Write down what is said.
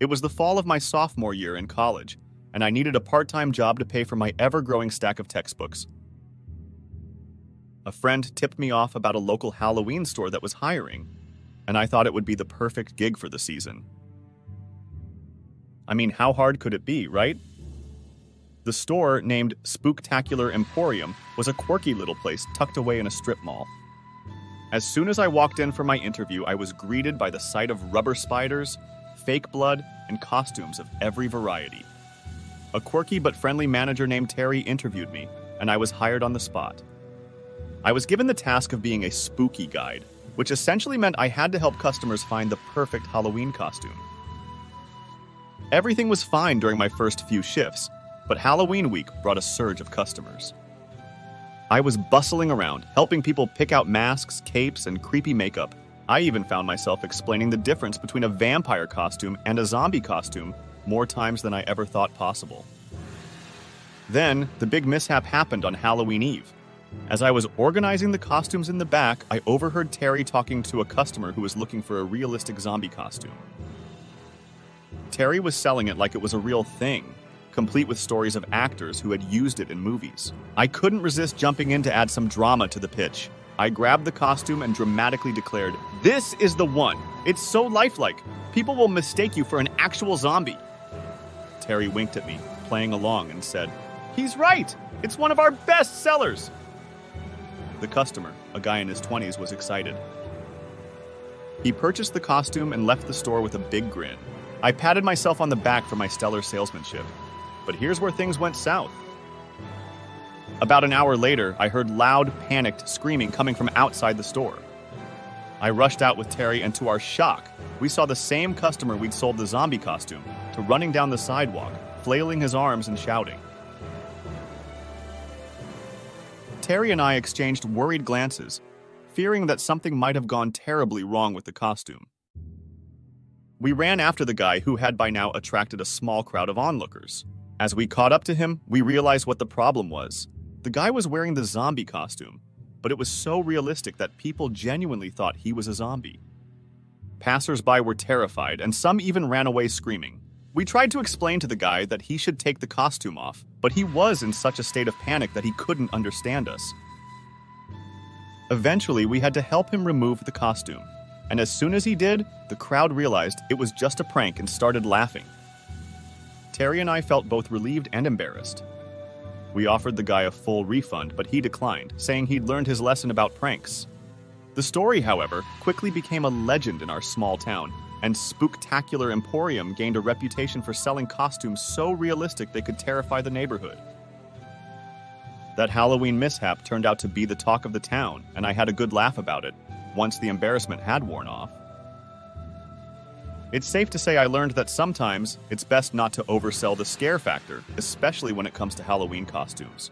It was the fall of my sophomore year in college, and I needed a part time job to pay for my ever growing stack of textbooks. A friend tipped me off about a local Halloween store that was hiring, and I thought it would be the perfect gig for the season. I mean, how hard could it be, right? The store, named Spooktacular Emporium, was a quirky little place tucked away in a strip mall. As soon as I walked in for my interview, I was greeted by the sight of rubber spiders, fake blood, and costumes of every variety. A quirky but friendly manager named Terry interviewed me, and I was hired on the spot. I was given the task of being a spooky guide, which essentially meant I had to help customers find the perfect Halloween costume. Everything was fine during my first few shifts, but Halloween week brought a surge of customers. I was bustling around, helping people pick out masks, capes, and creepy makeup. I even found myself explaining the difference between a vampire costume and a zombie costume more times than I ever thought possible. Then, the big mishap happened on Halloween Eve. As I was organizing the costumes in the back, I overheard Terry talking to a customer who was looking for a realistic zombie costume. Terry was selling it like it was a real thing, complete with stories of actors who had used it in movies. I couldn't resist jumping in to add some drama to the pitch. I grabbed the costume and dramatically declared, This is the one! It's so lifelike! People will mistake you for an actual zombie! Terry winked at me, playing along, and said, He's right! It's one of our best sellers! The customer, a guy in his 20s, was excited. He purchased the costume and left the store with a big grin. I patted myself on the back for my stellar salesmanship. But here's where things went south. About an hour later, I heard loud, panicked screaming coming from outside the store. I rushed out with Terry, and to our shock, we saw the same customer we'd sold the zombie costume to running down the sidewalk, flailing his arms and shouting. Terry and I exchanged worried glances, fearing that something might have gone terribly wrong with the costume. We ran after the guy who had by now attracted a small crowd of onlookers. As we caught up to him, we realized what the problem was. The guy was wearing the zombie costume, but it was so realistic that people genuinely thought he was a zombie. Passers-by were terrified, and some even ran away screaming. We tried to explain to the guy that he should take the costume off, but he was in such a state of panic that he couldn't understand us. Eventually, we had to help him remove the costume, and as soon as he did, the crowd realized it was just a prank and started laughing. Terry and I felt both relieved and embarrassed. We offered the guy a full refund, but he declined, saying he'd learned his lesson about pranks. The story, however, quickly became a legend in our small town, and Spooktacular Emporium gained a reputation for selling costumes so realistic they could terrify the neighborhood. That Halloween mishap turned out to be the talk of the town, and I had a good laugh about it, once the embarrassment had worn off. It's safe to say I learned that sometimes it's best not to oversell the scare factor, especially when it comes to Halloween costumes.